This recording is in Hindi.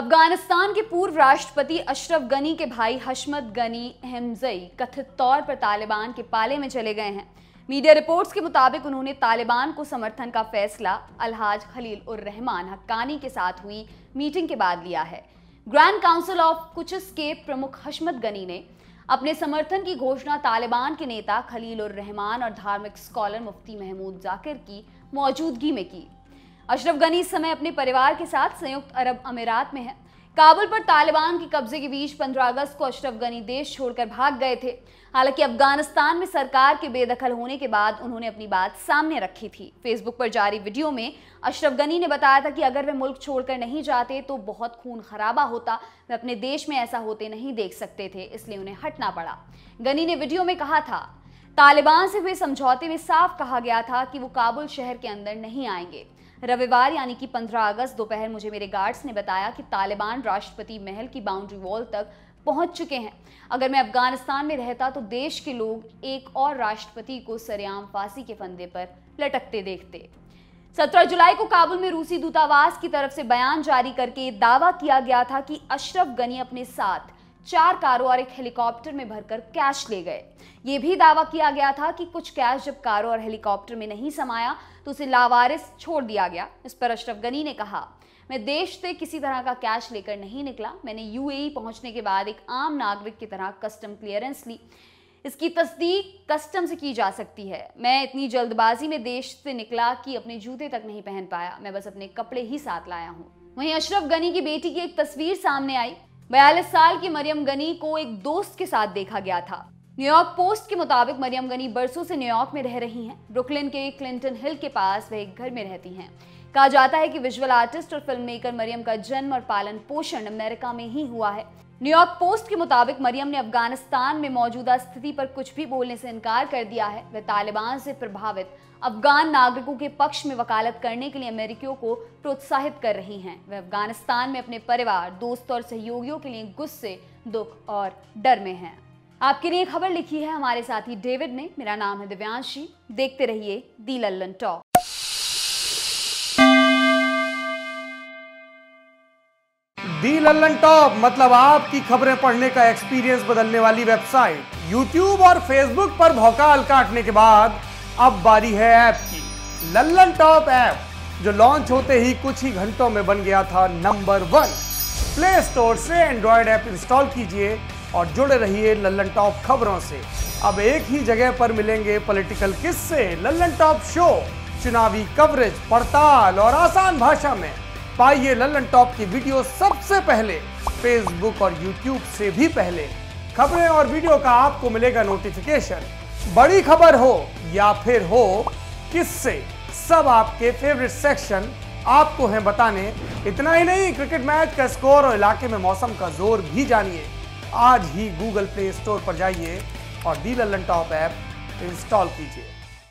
अफ़गानिस्तान के पूर्व राष्ट्रपति अशरफ गनी के भाई हशमत गनी हमजई कथित तौर पर तालिबान के पाले में चले गए हैं। मीडिया रिपोर्ट्स के मुताबिक उन्होंने तालिबान को समर्थन का फैसला अलहाज खलील उर रहमान हक्कानी के साथ हुई मीटिंग के बाद लिया है। ग्रैंड काउंसिल ऑफ़ कुचस के प्रमुख हशमत गनी ने अपने समर्थन की घोषणा तालिबान के नेता खलील उर रहमान और धार्मिक स्कॉलर मुफ्ती महमूद जाकिर की मौजूदगी में की। अशरफ गनी इस समय अपने परिवार के साथ संयुक्त अरब अमीरात में है। काबुल पर तालिबान के कब्जे के बीच 15 अगस्त को अशरफ गनी देश छोड़कर भाग गए थे। हालाँकि अफ़गानिस्तान में सरकार के बेदखल होने के बाद उन्होंने अपनी बात सामने रखी थी। फेसबुक पर जारी वीडियो में अशरफ गनी ने बताया था कि अगर वे मुल्क छोड़कर नहीं जाते तो बहुत खून खराबा होता। वे अपने देश में ऐसा होते नहीं देख सकते थे, इसलिए उन्हें हटना पड़ा। गनी ने वीडियो में कहा था तालिबान से हुए समझौते में साफ़ कहा गया था कि वो काबुल शहर के अंदर नहीं आएँगे। रविवार, यानी कि 15 अगस्त दोपहर, मुझे मेरे गार्ड्स ने बताया कि तालिबान राष्ट्रपति महल की बाउंड्री वॉल तक पहुँच चुके हैं। अगर मैं अफ़गानिस्तान में रहता तो देश के लोग एक और राष्ट्रपति को सरेआम फांसी के फंदे पर लटकते देखते। 17 जुलाई को काबुल में रूसी दूतावास की तरफ़ से बयान जारी करके दावा किया गया था कि अशरफ गनी अपने साथ चार कारों और एक हेलीकॉप्टर में भरकर कैश ले गए। ये भी दावा किया गया था कि कुछ कैश जब कारों और हेलीकॉप्टर में नहीं समाया तो उसे लावारिस छोड़ दिया गया, इस पर अशरफ गनी ने कहा। मैं देश से किसी तरह का कैश लेकर नहीं निकला। मैंने यूएई पहुँचने के बाद एक आम नागरिक की तरह कस्टम क्लियरेंस ली। इसकी तस्दीक कस्टम से की जा सकती है। मैं इतनी जल्दबाजी में देश से निकला कि अपने जूते तक नहीं पहन पाया। मैं बस अपने कपड़े ही साथ लाया हूँ। वहीं अशरफ गनी की बेटी की एक तस्वीर सामने आई। बयालीस साल की मरियम गनी को एक दोस्त के साथ देखा गया था। न्यूयॉर्क पोस्ट के मुताबिक मरियम गनी बरसों से न्यूयॉर्क में रह रही हैं। ब्रुकलिन के क्लिंटन हिल के पास वह एक घर में रहती हैं। कहा जाता है कि विजुअल आर्टिस्ट और फ़िल्म मेकर मरियम का जन्म और पालन पोषण अमेरिका में ही हुआ है। न्यूयॉर्क पोस्ट के मुताबिक मरियम ने अफ़गानिस्तान में मौजूदा स्थिति पर कुछ भी बोलने से इनकार कर दिया है। वह तालिबान से प्रभावित अफगान नागरिकों के पक्ष में वकालत करने के लिए अमेरिकियों को प्रोत्साहित कर रही हैं। वह अफ़गानिस्तान में अपने परिवार, दोस्त और सहयोगियों के लिए गुस्से, दुख और डर में हैं। आपके लिए खबर लिखी है हमारे साथी डेविड ने। मेरा नाम है दिव्यांशी। देखते रहिए the Lallan talk. The Lallan top मतलब आपकी खबरें पढ़ने का एक्सपीरियंस बदलने वाली वेबसाइट यूट्यूब और फेसबुक पर भौकाल काटने के बाद अब बारी है ऐप की। लल्लन टॉप ऐप, जो लॉन्च होते ही कुछ ही घंटों में बन गया था नंबर वन प्ले स्टोर से एंड्रॉयड ऐप इंस्टॉल कीजिए और जुड़े रहिए लल्लन टॉप खबरों से। अब एक ही जगह पर मिलेंगे पॉलिटिकल किस्से। लल्लन टॉप शो चुनावी कवरेज पड़ताल और आसान भाषा में। पाइए लल्लन टॉप की वीडियो सबसे पहले फेसबुक और यूट्यूब से भी पहले। खबरें और वीडियो का आपको मिलेगा नोटिफिकेशन बड़ी खबर हो या फिर हो, किससे? सब आपके फेवरेट सेक्शन आपको हैं बताने। इतना ही नहीं क्रिकेट मैच का स्कोर और इलाके में मौसम का ज़ोर भी जानिए। आज ही गूगल प्ले स्टोर पर जाइए और the Lallan top app install कीजिए।